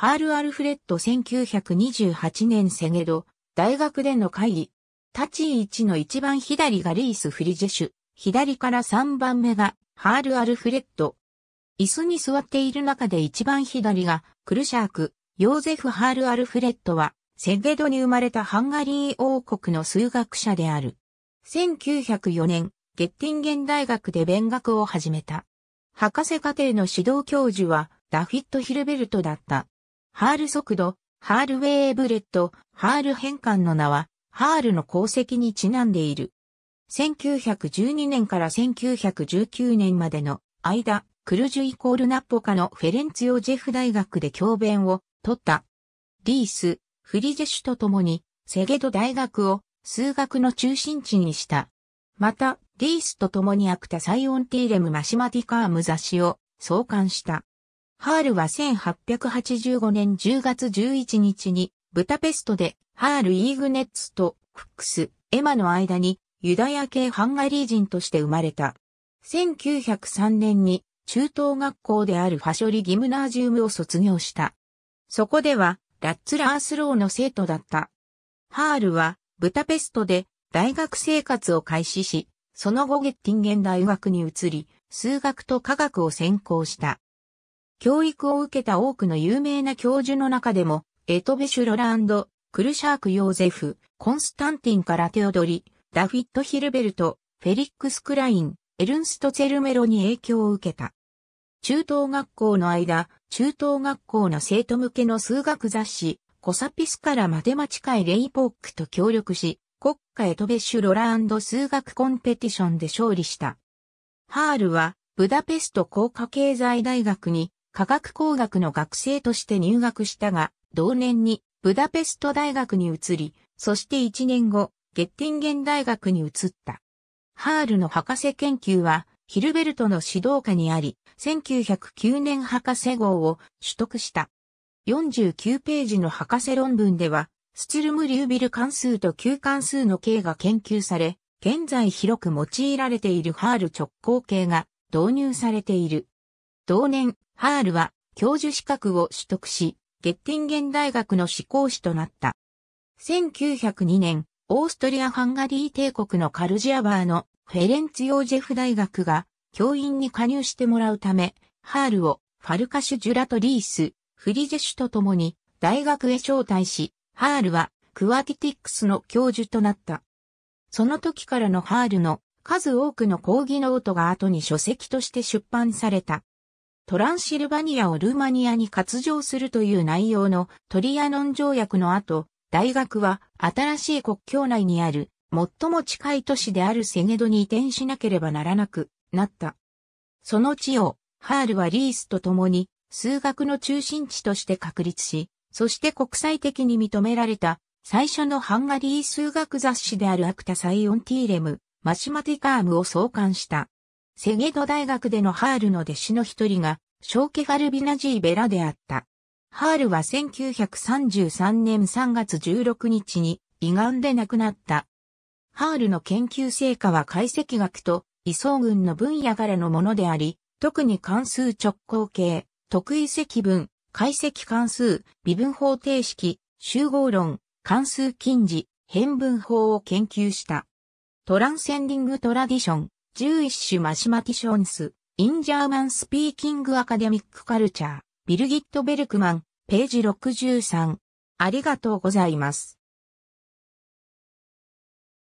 ハール・アルフレッド1928年セゲド、大学での会議。立ち位置の一番左がリース・フリジェシュ、左から三番目がハール・アルフレッド。椅子に座っている中で一番左がクルシャーク、ヨーゼフ・ハール・アルフレッドは、セゲドに生まれたハンガリー王国の数学者である。1904年、ゲッティンゲン大学で勉学を始めた。博士課程の指導教授はダフィット・ヒルベルトだった。ハール測度、ハールウェーブレット、ハール変換の名は、ハールの功績にちなんでいる。1912年から1919年までの間、クルジュイコールナッポカのフェレンツヨージェフ大学で教鞭を取った。リース、フリジェシュと共に、セゲド大学を数学の中心地にした。また、リースと共に Acta Scientiarum Mathematicarum 雑誌を創刊した。ハールは1885年10月11日にブタペストでハール・イーグネッツとクックス、エマの間にユダヤ系ハンガリー人として生まれた。1903年に中等学校であるファショリギムナージウムを卒業した。そこではラッツラースローの生徒だった。ハールはブタペストで大学生活を開始し、その後ゲッティンゲン大学に移り、数学と科学を専攻した。教育を受けた多くの有名な教授の中でも、エトベシュロランド、クルシャーク・ヨーゼフ、コンスタンティンからテオドリ、ダフィット・ヒルベルト、フェリックス・クライン、エルンスト・ツェルメロに影響を受けた。中等学校の間、中等学校の生徒向けの数学雑誌、コサピスからマテマチカイ・レイポックと協力し、国家エトベシュロランド数学コンペティションで勝利した。ハールは、ブダペスト工科経済大学に科学工学の学生として入学したが、同年にブダペスト大学に移り、そして1年後、ゲッティンゲン大学に移った。ハールの博士研究は、ヒルベルトの指導下にあり、1909年博士号を取得した。49ページの博士論文では、スチルムリュービル関数と旧関数の形が研究され、現在広く用いられているハール直行形が導入されている。同年、ハールは教授資格を取得し、ゲッティンゲン大学の私講師となった。1902年、オーストリア・ハンガリー帝国のカルジアバーのフェレンツヨージェフ大学が教員に加入してもらうため、ハールをファルカシュ・ジュラとリース、フリジェシュと共に大学へ招待し、ハールはクワティティックスの教授となった。その時からのハールの数多くの講義ノートが後に書籍として出版された。トランシルバニアをルーマニアに割譲するという内容のトリアノン条約の後、大学は新しい国境内にある最も近い都市であるセゲドに移転しなければならなくなった。その地をハールはリースと共に数学の中心地として確立し、そして国際的に認められた最初のハンガリー数学雑誌である Acta Scientiarum Mathematicarum を創刊した。セゲド大学でのハールの弟子の一人が、ショーケファルビナジーベラであった。ハールは1933年3月16日に胃がんで亡くなった。ハールの研究成果は解析学と位相群の分野からのものであり、特に関数直行形、特異積分、解析関数、微分方程式、集合論、関数近似、変分法を研究した。トランセンディングトラディション、11種マシマティションス、インジャーマンスピーキングアカデミックカルチャー、ビルギット・ベルクマン、ページ63。ありがとうございます。